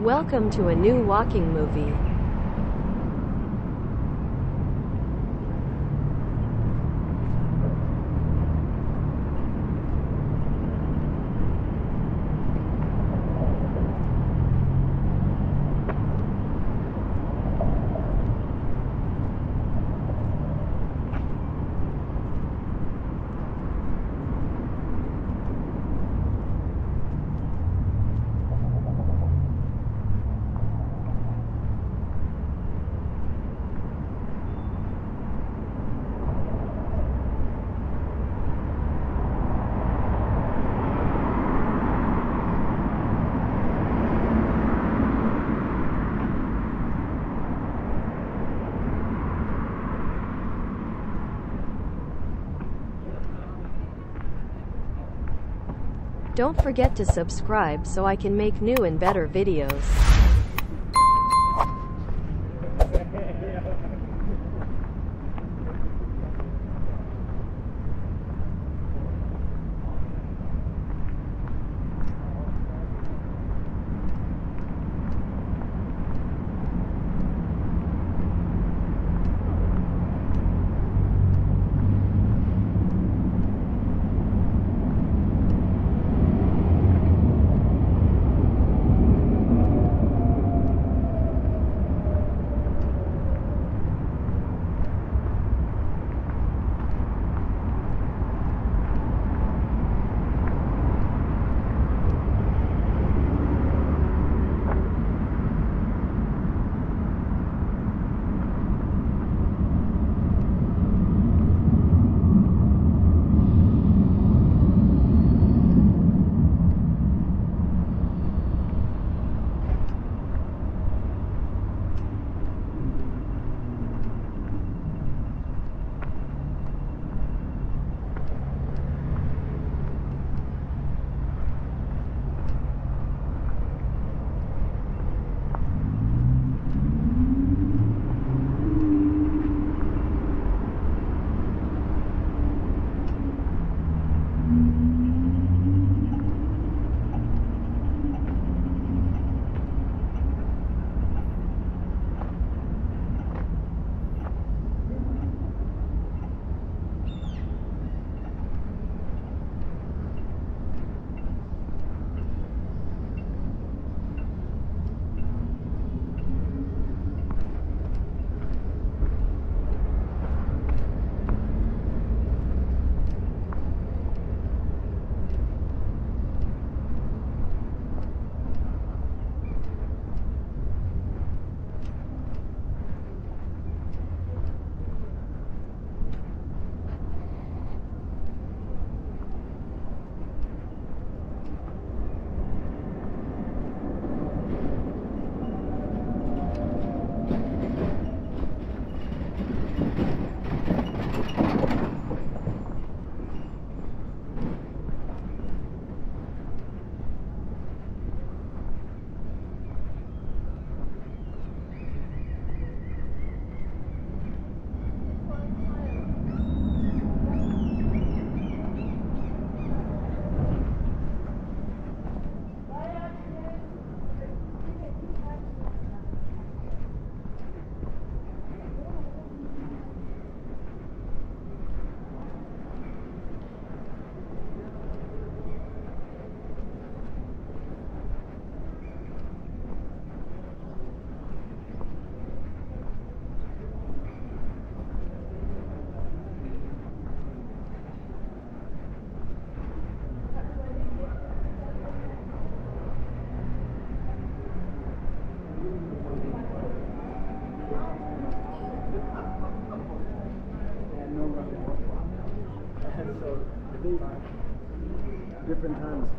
Welcome to a new walking movie. Don't forget to subscribe so I can make new and better videos.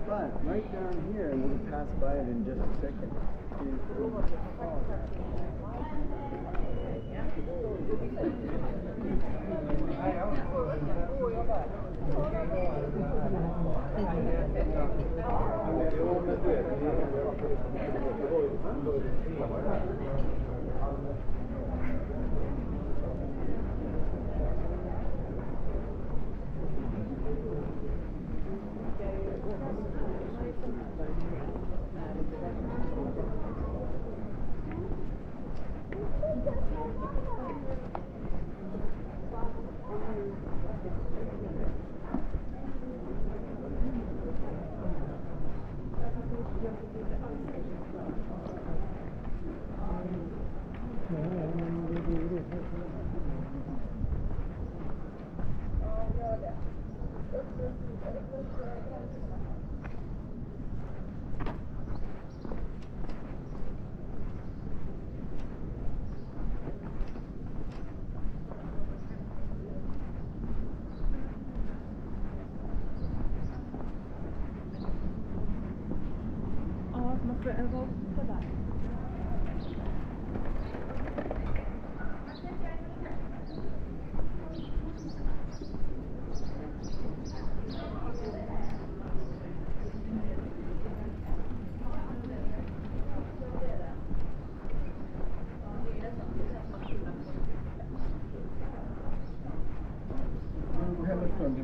spot right down here, and we'll pass by it in just a second. masse Europa der.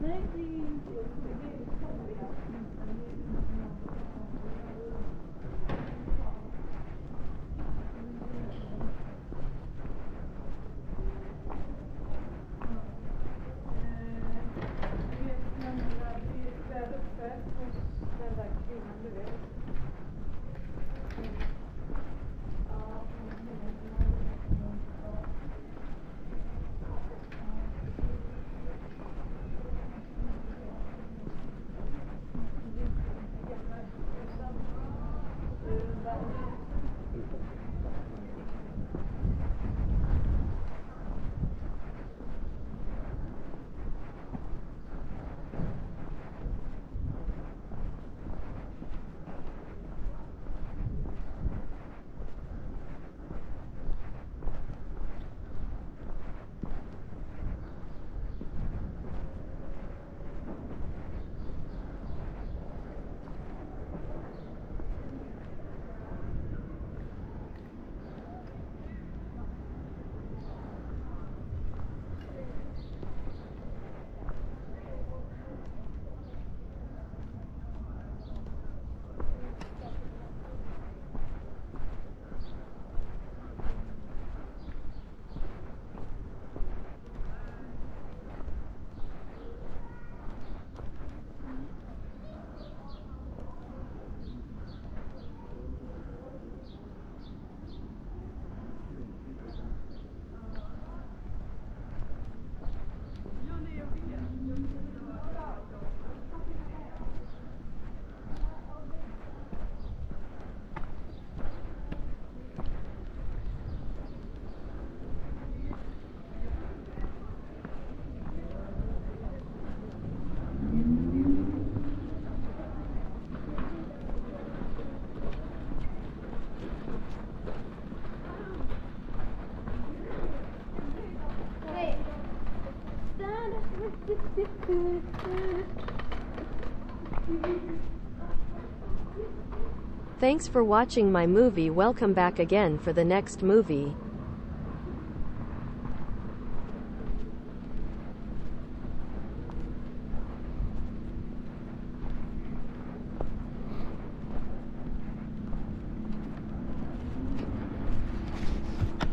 Nej, det är inte Thanks for watching my movie. Welcome back again for the next movie.